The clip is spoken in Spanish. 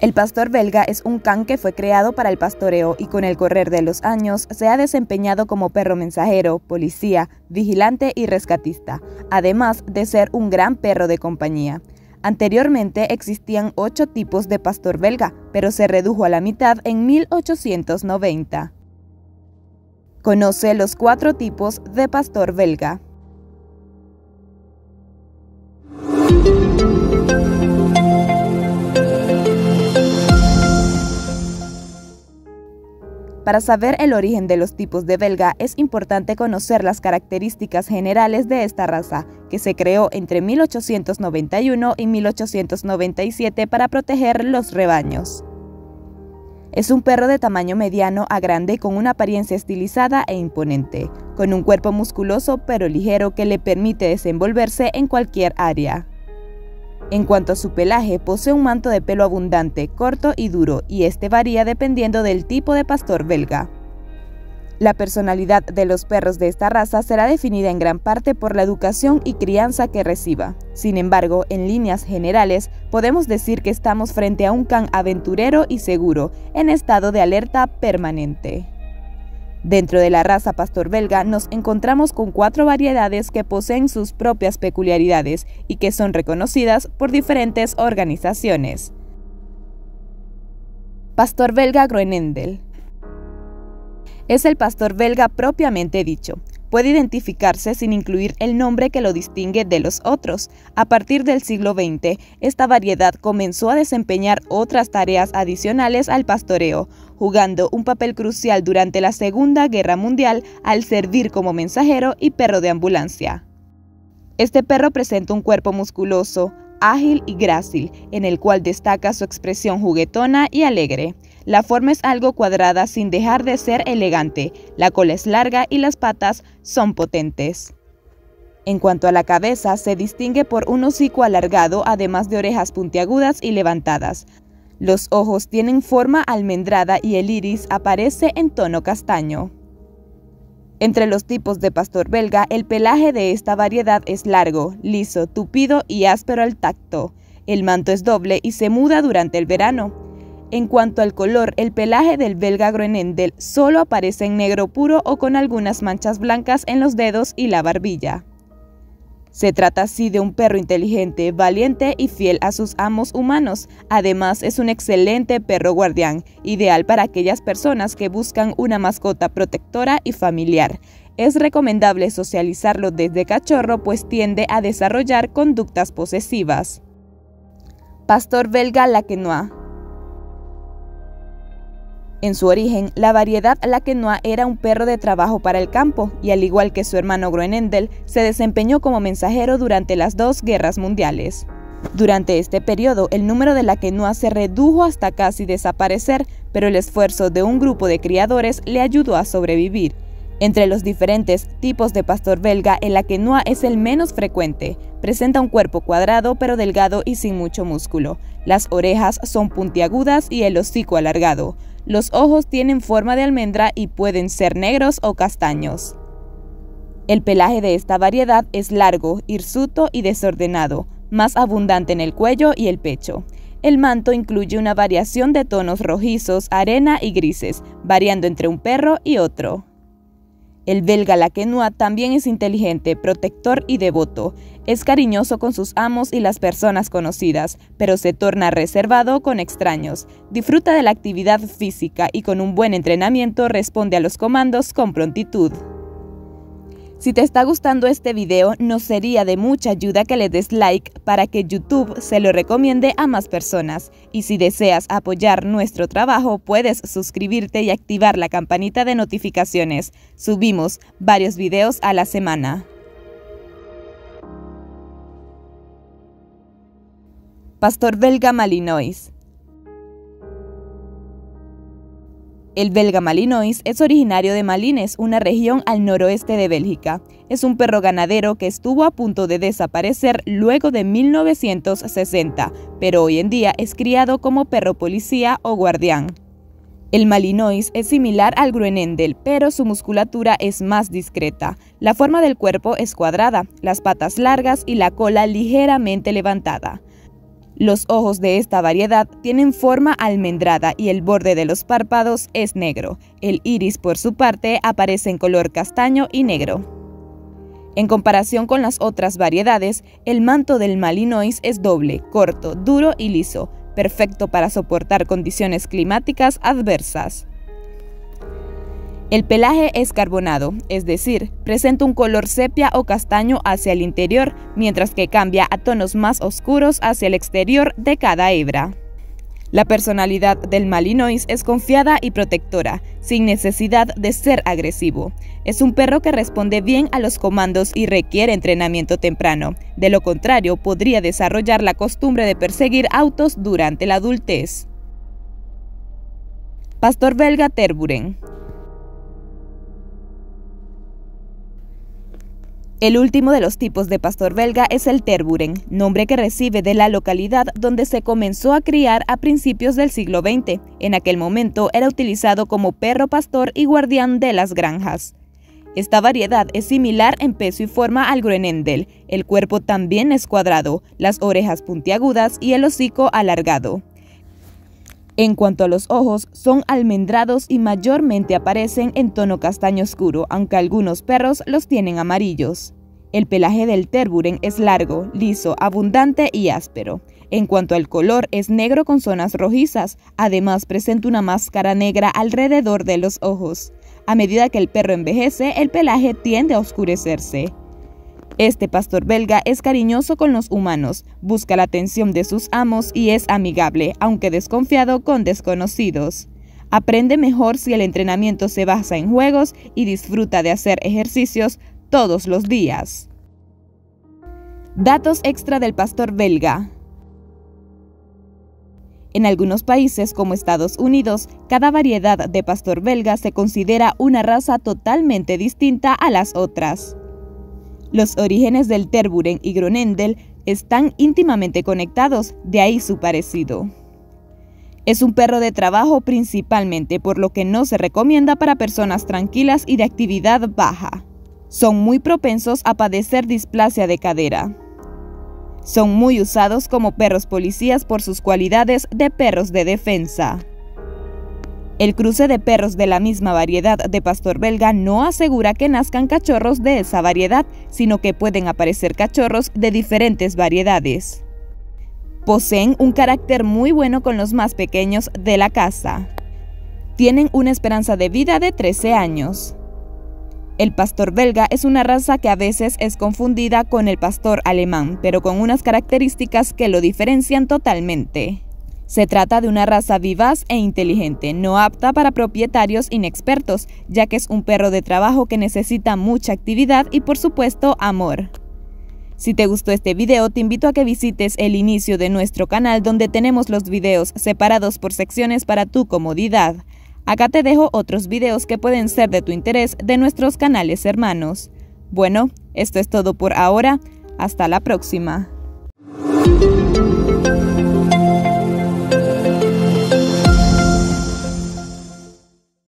El pastor belga es un can que fue creado para el pastoreo y con el correr de los años se ha desempeñado como perro mensajero, policía, vigilante y rescatista, además de ser un gran perro de compañía. Anteriormente existían ocho tipos de pastor belga, pero se redujo a la mitad en 1890. Conoce los cuatro tipos de pastor belga. Para saber el origen de los tipos de belga es importante conocer las características generales de esta raza, que se creó entre 1891 y 1897 para proteger los rebaños. Es un perro de tamaño mediano a grande con una apariencia estilizada e imponente, con un cuerpo musculoso pero ligero que le permite desenvolverse en cualquier área. En cuanto a su pelaje, posee un manto de pelo abundante, corto y duro, y este varía dependiendo del tipo de pastor belga. La personalidad de los perros de esta raza será definida en gran parte por la educación y crianza que reciba. Sin embargo, en líneas generales, podemos decir que estamos frente a un can aventurero y seguro, en estado de alerta permanente. Dentro de la raza pastor belga nos encontramos con cuatro variedades que poseen sus propias peculiaridades y que son reconocidas por diferentes organizaciones. Pastor belga Groenendel es el pastor belga propiamente dicho. Puede identificarse sin incluir el nombre que lo distingue de los otros. A partir del siglo XX, esta variedad comenzó a desempeñar otras tareas adicionales al pastoreo, jugando un papel crucial durante la Segunda Guerra Mundial al servir como mensajero y perro de ambulancia. Este perro presenta un cuerpo musculoso, ágil y grácil, en el cual destaca su expresión juguetona y alegre. La forma es algo cuadrada sin dejar de ser elegante, la cola es larga y las patas son potentes. En cuanto a la cabeza, se distingue por un hocico alargado, además de orejas puntiagudas y levantadas. Los ojos tienen forma almendrada y el iris aparece en tono castaño. Entre los tipos de pastor belga, el pelaje de esta variedad es largo, liso, tupido y áspero al tacto. El manto es doble y se muda durante el verano. En cuanto al color, el pelaje del belga Groenendel solo aparece en negro puro o con algunas manchas blancas en los dedos y la barbilla. Se trata así de un perro inteligente, valiente y fiel a sus amos humanos. Además, es un excelente perro guardián, ideal para aquellas personas que buscan una mascota protectora y familiar. Es recomendable socializarlo desde cachorro pues tiende a desarrollar conductas posesivas. Pastor belga Laquenois en su origen, la variedad Laquenois era un perro de trabajo para el campo y al igual que su hermano Groenendel, se desempeñó como mensajero durante las dos guerras mundiales. Durante este periodo, el número de Laquenois se redujo hasta casi desaparecer, pero el esfuerzo de un grupo de criadores le ayudó a sobrevivir. Entre los diferentes tipos de pastor belga, el Laquenois es el menos frecuente. Presenta un cuerpo cuadrado pero delgado y sin mucho músculo. Las orejas son puntiagudas y el hocico alargado. Los ojos tienen forma de almendra y pueden ser negros o castaños. El pelaje de esta variedad es largo, hirsuto y desordenado, más abundante en el cuello y el pecho. El manto incluye una variación de tonos rojizos, arena y grises, variando entre un perro y otro. El belga laquenois también es inteligente, protector y devoto. Es cariñoso con sus amos y las personas conocidas, pero se torna reservado con extraños. Disfruta de la actividad física y con un buen entrenamiento responde a los comandos con prontitud. Si te está gustando este video, nos sería de mucha ayuda que le des like para que YouTube se lo recomiende a más personas. Y si deseas apoyar nuestro trabajo, puedes suscribirte y activar la campanita de notificaciones. Subimos varios videos a la semana. Pastor belga Malinois El belga Malinois es originario de Malines, una región al noroeste de Bélgica. Es un perro ganadero que estuvo a punto de desaparecer luego de 1960, pero hoy en día es criado como perro policía o guardián. El Malinois es similar al Groenendel, pero su musculatura es más discreta. La forma del cuerpo es cuadrada, las patas largas y la cola ligeramente levantada. Los ojos de esta variedad tienen forma almendrada y el borde de los párpados es negro. El iris, por su parte, aparece en color castaño y negro. En comparación con las otras variedades, el manto del Malinois es doble, corto, duro y liso, perfecto para soportar condiciones climáticas adversas. El pelaje es carbonado, es decir, presenta un color sepia o castaño hacia el interior, mientras que cambia a tonos más oscuros hacia el exterior de cada hebra. La personalidad del Malinois es confiada y protectora, sin necesidad de ser agresivo. Es un perro que responde bien a los comandos y requiere entrenamiento temprano. De lo contrario, podría desarrollar la costumbre de perseguir autos durante la adultez. Pastor belga Terburen El último de los tipos de pastor belga es el Terburen, nombre que recibe de la localidad donde se comenzó a criar a principios del siglo XX. En aquel momento era utilizado como perro pastor y guardián de las granjas. Esta variedad es similar en peso y forma al Groenendel. El cuerpo también es cuadrado, las orejas puntiagudas y el hocico alargado. En cuanto a los ojos, son almendrados y mayormente aparecen en tono castaño oscuro, aunque algunos perros los tienen amarillos. El pelaje del terburen es largo, liso, abundante y áspero. En cuanto al color, es negro con zonas rojizas, además presenta una máscara negra alrededor de los ojos. A medida que el perro envejece, el pelaje tiende a oscurecerse. Este pastor belga es cariñoso con los humanos, busca la atención de sus amos y es amigable, aunque desconfiado con desconocidos. Aprende mejor si el entrenamiento se basa en juegos y disfruta de hacer ejercicios todos los días. Datos extra del pastor belga. En algunos países como Estados Unidos, cada variedad de pastor belga se considera una raza totalmente distinta a las otras. Los orígenes del Terburen y Gronendel están íntimamente conectados, de ahí su parecido. Es un perro de trabajo principalmente, por lo que no se recomienda para personas tranquilas y de actividad baja. Son muy propensos a padecer displasia de cadera. Son muy usados como perros policías por sus cualidades de perros de defensa. El cruce de perros de la misma variedad de pastor belga no asegura que nazcan cachorros de esa variedad, sino que pueden aparecer cachorros de diferentes variedades. Poseen un carácter muy bueno con los más pequeños de la casa. Tienen una esperanza de vida de 13 años. El pastor belga es una raza que a veces es confundida con el pastor alemán, pero con unas características que lo diferencian totalmente. Se trata de una raza vivaz e inteligente, no apta para propietarios inexpertos, ya que es un perro de trabajo que necesita mucha actividad y por supuesto amor. Si te gustó este video, te invito a que visites el inicio de nuestro canal donde tenemos los videos separados por secciones para tu comodidad. Acá te dejo otros videos que pueden ser de tu interés de nuestros canales hermanos. Bueno, esto es todo por ahora. Hasta la próxima.